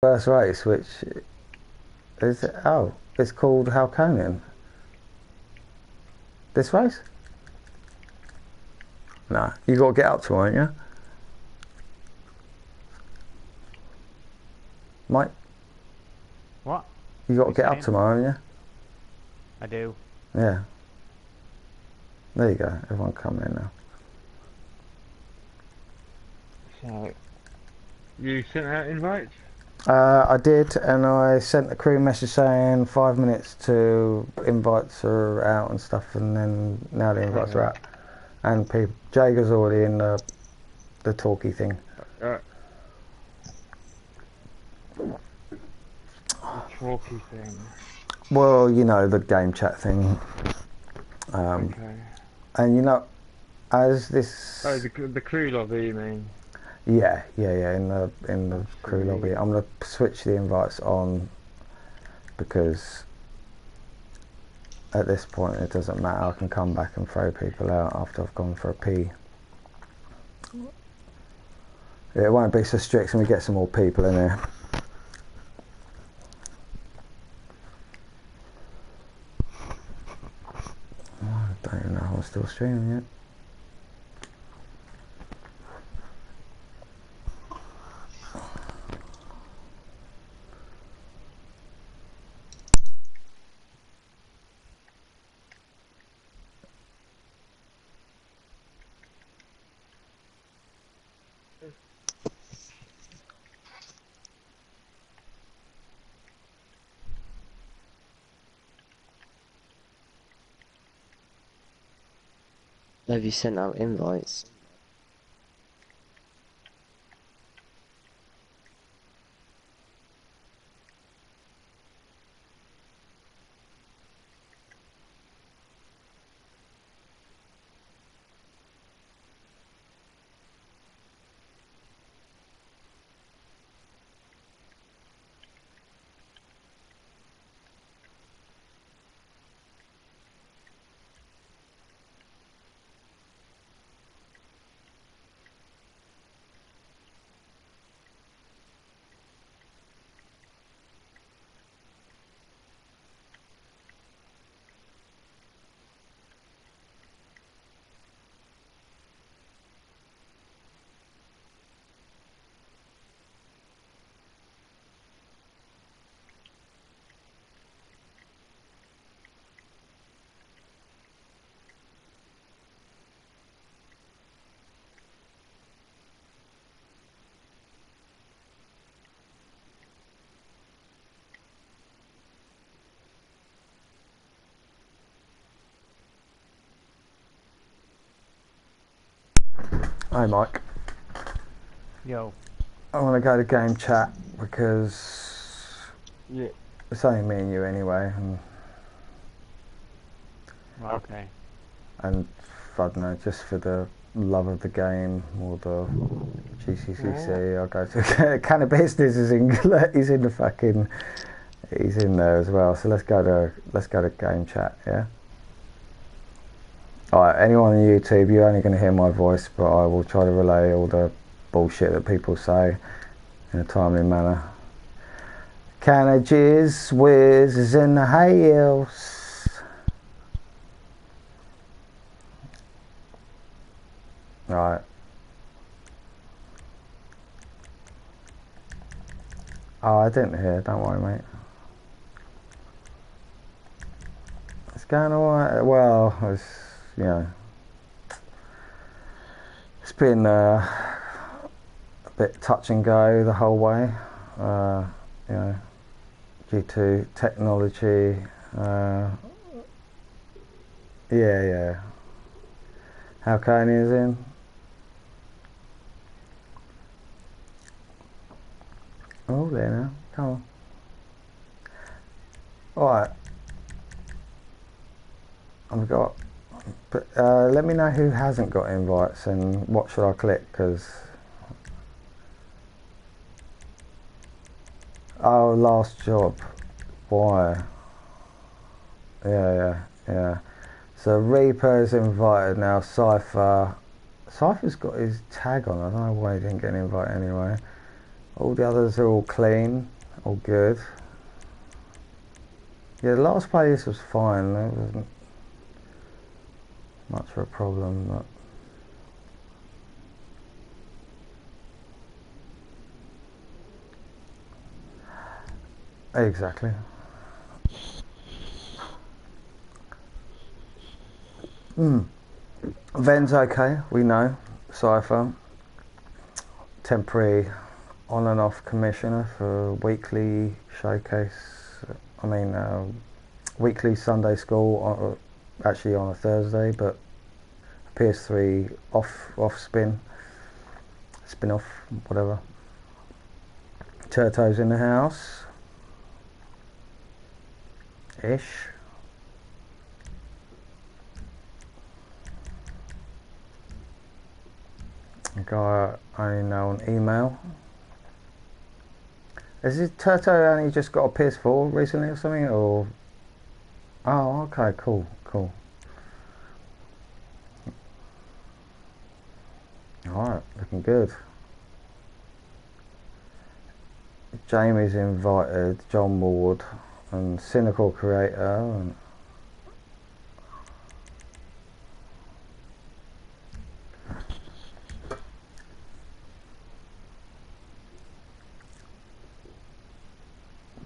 first race, which is oh, it's called Halconian. This race? Nah, you got to get up to, aren't you? Mike, What? you got to get up tomorrow, haven't you? I do. Yeah. There you go. Everyone come in now. So, you sent out invites? Uh, I did, and I sent the crew message saying five minutes to invites are out and stuff, and then now the invites are out. And people, Jager's already in the the talkie thing. Uh, talky thing. Well, you know the game chat thing. Um, Okay. and you know, as this, Oh, the, the crew lobby, you mean? Yeah, yeah, yeah, in the in the crew lobby, I'm gonna switch the invites on because at this point it doesn't matter. I can come back and throw people out after I've gone for a pee. It won't be so strict, and we get some more people in here. I don't know I'm still streaming yet. Have you sent out invites? Hi, Mike. Yo. I want to go to game chat because Yeah. it's only me and you anyway, and, Okay. and I don't know, just for the love of the game or the GCCC, I'll go to kind of business is in he's in the fucking he's in there as well. So let's go to let's go to game chat, yeah. All right, anyone on YouTube, you're only going to hear my voice, but I will try to relay all the bullshit that people say in a timely manner. Can I jizz whiz is in the house? Right. Oh, I didn't hear. Don't worry, mate. It's going alright. Well, it's you know, it's been uh, a bit touch and go the whole way. Uh, you know, due to technology. Uh, yeah, yeah. How Kanye is in? Oh, there now. Come on. Alright. I've got. But uh, let me know who hasn't got invites and what should I click because. Oh, last job. Why? Yeah, yeah, yeah. So Reaper's invited now. Cypher. Cypher's got his tag on. I don't know why he didn't get an invite anyway. All the others are all clean, all good. Yeah, the last playlist was fine. Much of a problem, but exactly. Hmm. Ven's okay, we know. Cypher, temporary on and off commissioner for weekly showcase. I mean, uh, weekly Sunday school, on, actually on a Thursday, but PS3 off off spin, spin off, whatever. Turto's in the house. Ish. Guy I only know on email. Has it Turto only just got a PS4 recently or something? Or oh, okay, cool, cool. All right, looking good. Jamie's invited John Ward and Cynical Creator and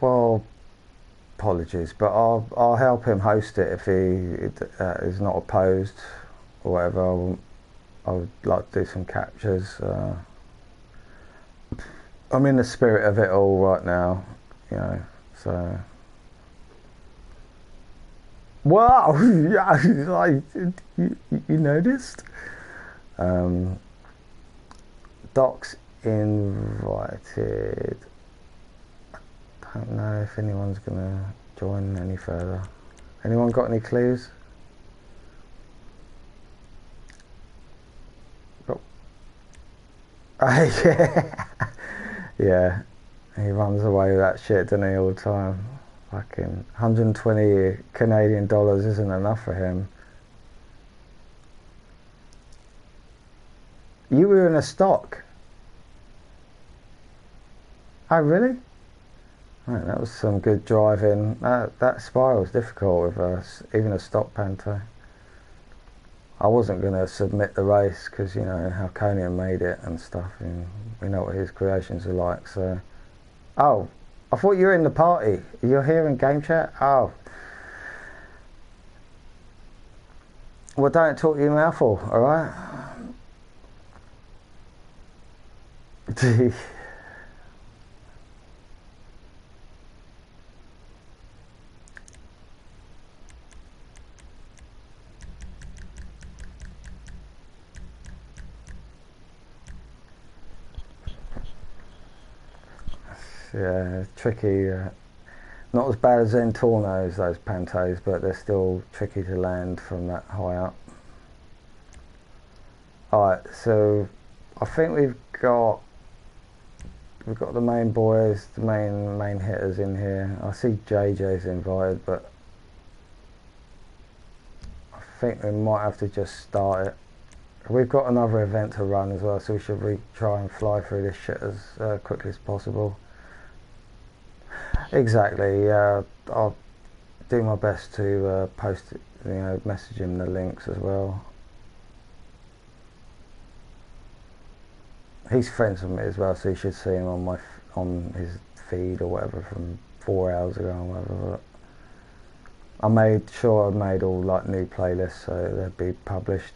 well but I'll I'll help him host it if he uh, is not opposed or whatever. I'll, I would like to do some captures uh, I'm in the spirit of it all right now you know so. Wow like you, you noticed? Um, Doc's invited I don't know if anyone's gonna join any further. Anyone got any clues? Oh. yeah. yeah. He runs away with that shit, doesn't he, all the time? Fucking 120 Canadian dollars isn't enough for him. You were in a stock. Oh, really? Right, that was some good driving. That that spiral was difficult with a, even a stock Panto. I wasn't going to submit the race because you know how Conan made it and stuff, and we know what his creations are like. So, oh, I thought you were in the party. You're here in game chat. Oh, well, don't talk your mouth full, all right? yeah, tricky. Uh, not as bad as Zentornos, those Pantos, but they're still tricky to land from that high up. Alright, so I think we've got we've got the main boys, the main main hitters in here. I see JJ's invited, but I think we might have to just start it. We've got another event to run as well, so we should re- try and fly through this shit as uh, quickly as possible. Exactly. Uh, I'll do my best to uh, post, you know, message him the links as well. He's friends with me as well, so you should see him on my on his feed or whatever from four hours ago or whatever. I made sure I made all like new playlists so they'd be published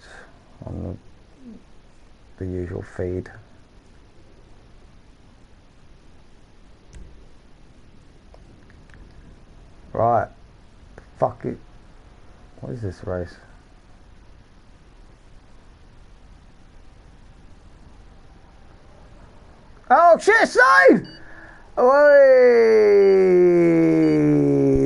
on the, the usual feed. Right. Fuck it. What is this race? Oh shit, save! Oi!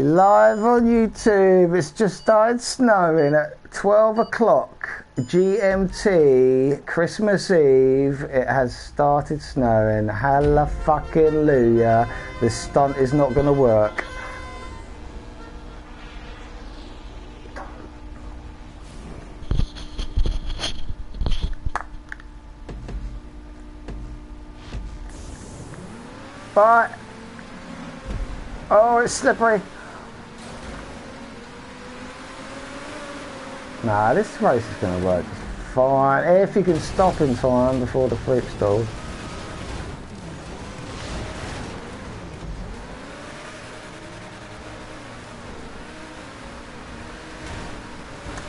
Live on YouTube. It's just started snowing at 12 o'clock GMT, Christmas Eve. It has started snowing. Hallelujah. This stunt is not to work. Bye. Oh, it's slippery. Nah, this race is going to work fine. If you can stop in time before the flip stalls.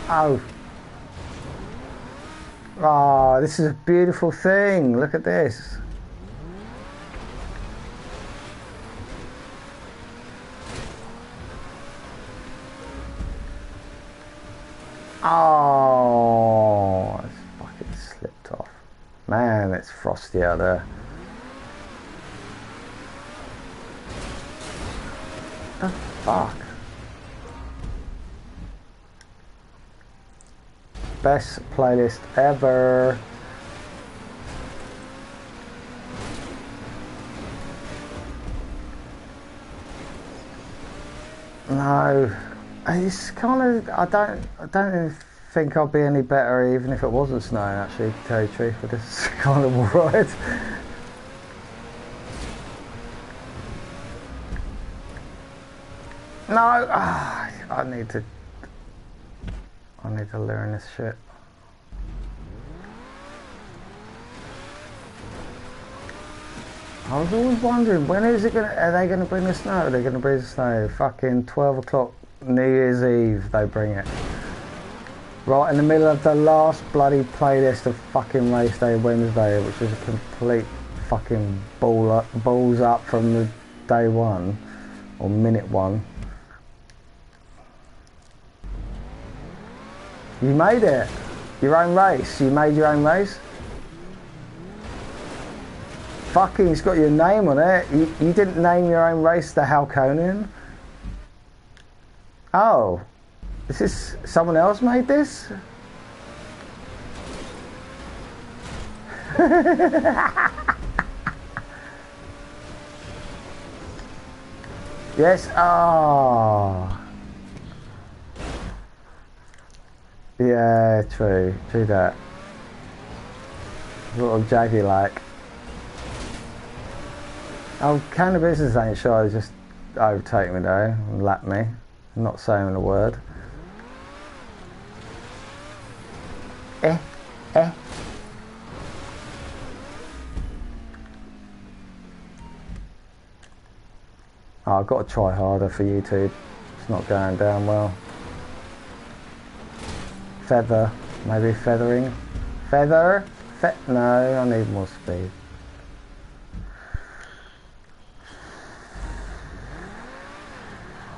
Oh. Oh, this is a beautiful thing. Look at this. Oh, it's fucking slipped off. Frosty out there. The fuck? Best playlist ever. No, it's kind of. I don't. I don't think I'll be any better even if it wasn't snowing. Actually, to tell you the truth, it's kind of alright. No, ah, I need to. I need to learn this shit. I was always wondering when is it gonna? Are they gonna bring the snow? Are they gonna bring the snow? Fucking twelve o'clock New Year's Eve, they bring it. Right in the middle of the last bloody playlist of fucking race day Wednesday, which is a complete fucking ball up, balls up from the day one or minute one. You made it. Your own race. You made your own race. Fucking, it's got your name on it. You, you didn't name your own race the Halconian. Oh, is this someone else made this? yes. Oh. Yeah, true. True that. What of Jaggy like? Oh, cannabis ain't sure. Just overtake me though lap me. I'm not saying a word. Eh, eh. Oh, I've got to try harder for YouTube. It's not going down well. Feather, maybe feathering. Feather? Fe no, I need more speed.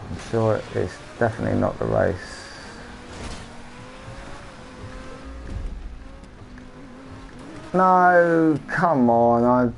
I'm sure it's definitely not the race. No, come on, I